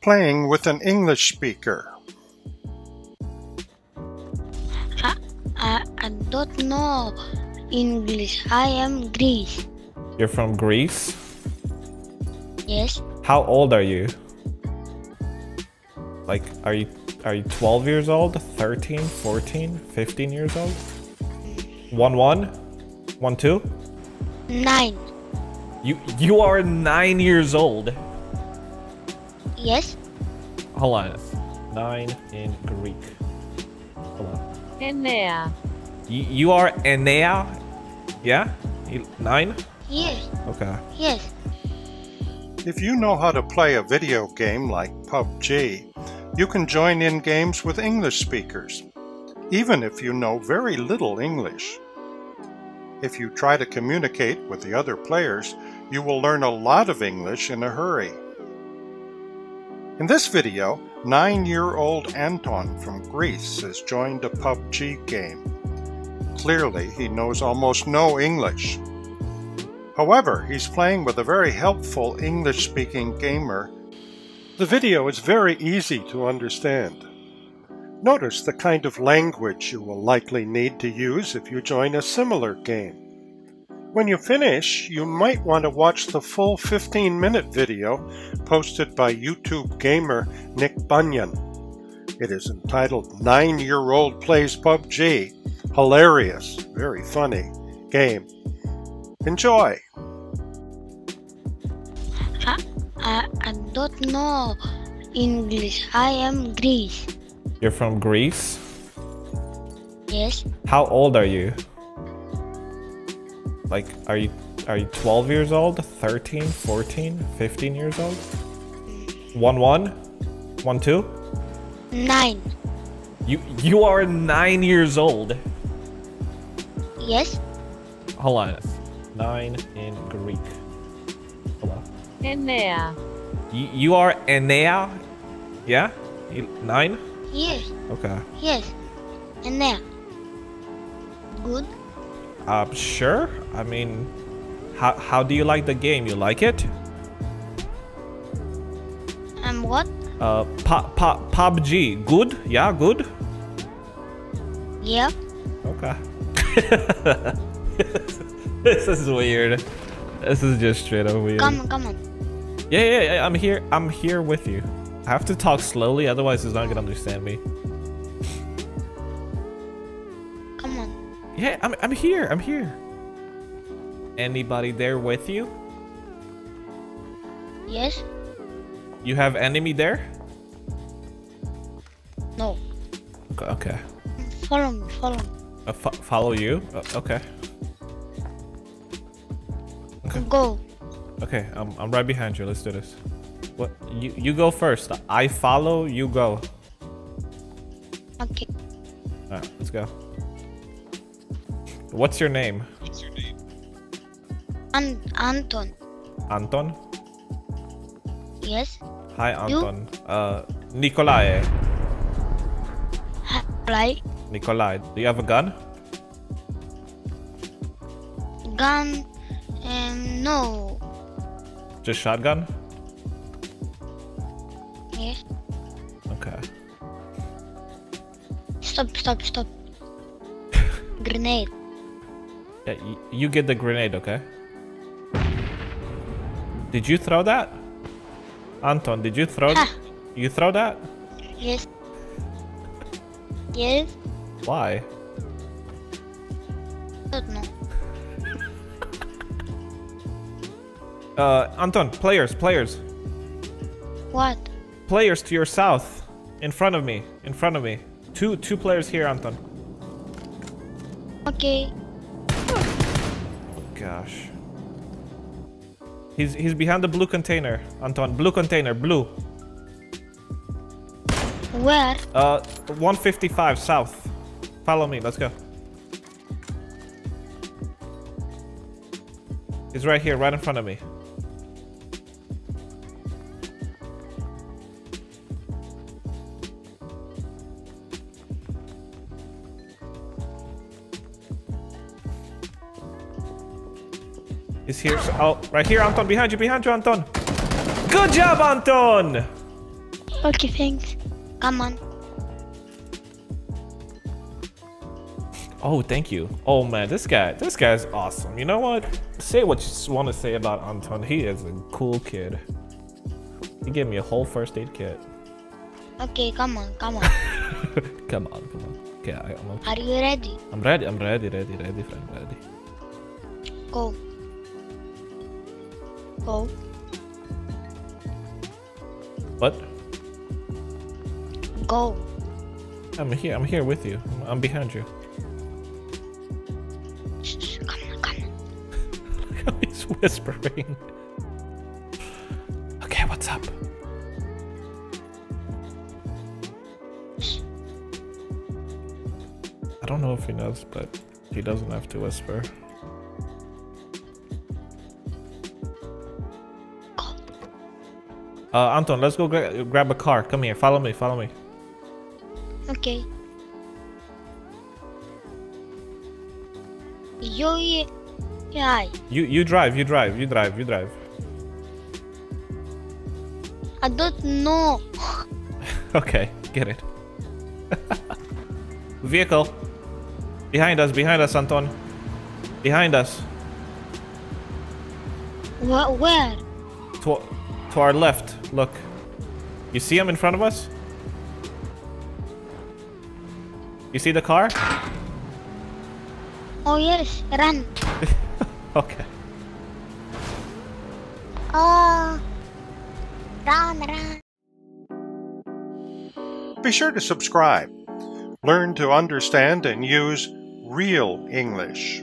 playing with an English speaker. I, I, I don't know English. I am Greece. You're from Greece? Yes. How old are you? Like, are you are you 12 years old? 13, 14, 15 years old? One one? One two? Nine. You you are nine years old. Yes. Hold on. Nine in Greek. Hold on. Enea. You, you are Enea? Yeah? Nine? Yes. Okay. Yes. If you know how to play a video game like PUBG, you can join in games with English speakers, even if you know very little English. If you try to communicate with the other players, you will learn a lot of English in a hurry. In this video, nine-year-old Anton from Greece has joined a PUBG game. Clearly, he knows almost no English. However, he's playing with a very helpful English-speaking gamer. The video is very easy to understand. Notice the kind of language you will likely need to use if you join a similar game. When you finish, you might want to watch the full 15 minute video posted by YouTube gamer Nick Bunyun. It is entitled 9 Year Old Plays PUBG. Hilarious, very funny game. Enjoy! I, I, I don't know English. I am Greece. You're from Greece? Yes. How old are you? Like, are you are you 12 years old? 13, 14, 15 years old? One one? One two? Nine. You you are nine years old. Yes. Hold on. Nine in Greek. Hold on. Enea. You, you are Enea? Yeah? Nine? Yes. Okay. Yes. And there. Good. Uh, sure. I mean, how, how do you like the game? You like it? And what? Uh, pop, pop, PUBG. Good? Yeah, good? Yeah. Okay. this is weird. This is just straight up weird. Come on, come on. Yeah, yeah, yeah, I'm here. I'm here with you. I have to talk slowly, otherwise he's not gonna understand me. Yeah, I'm, I'm here. I'm here. Anybody there with you? Yes. You have enemy there? No. Okay. okay. Follow me. Follow me. Uh, fo- follow you? Uh, okay. Go. Okay. I'm, I'm right behind you. Let's do this. What? You you go first. I follow. You go. Okay. All right. Let's go. What's your name? What's your name? An Anton. Anton. Yes. Hi, You? Anton. Uh, Nikolai. Like Nikolai. Do you have a gun? gun. Um. No. Just shotgun? Yes. Okay. Stop. Stop. Stop. Grenade. Yeah, y- you get the grenade, okay? Did you throw that? Anton, did you throw Ha. You throw that? Yes. Yes. Why? Don't know. Uh, Anton, players, players. What? Players to your south. In front of me. In front of me. Two two players here, Anton. Okay. Gosh. He's he's behind the blue container, Anton. Blue container, blue. Where? Uh 155 south. Follow me, let's go. He's right here, right in front of me. He's here. so- oh, right here, Anton. Behind you, behind you, Anton. Good job, Anton. Okay, thanks. Come on. Oh, thank you. Oh man, this guy, this guy's awesome. You know what? Say what you want to say about Anton. He is a cool kid. He gave me a whole first aid kit. Okay, come on, come on. come on, come on. Okay, I, I'm, Are you ready? I'm ready. I'm ready, ready, ready, friend, ready. Go. Go. What? Go. I'm here. I'm here with you. I'm, I'm behind you. Shh, come on, come on. He's whispering. Okay, what's up? I don't know if he knows, but he doesn't have to whisper. Uh, Anton, let's go gra- grab a car. Come here. Follow me. Follow me. Okay. Yo, yeah. yeah. You you drive. You drive. You drive. You drive. I don't know. Okay, get it. Vehicle. Behind us, behind us, Anton. Behind us. What, where? To, to our left. Look. You see him in front of us? You see the car? Oh, yes. Run. Okay. Oh. Run, run. Be sure to subscribe. Learn to understand and use real English.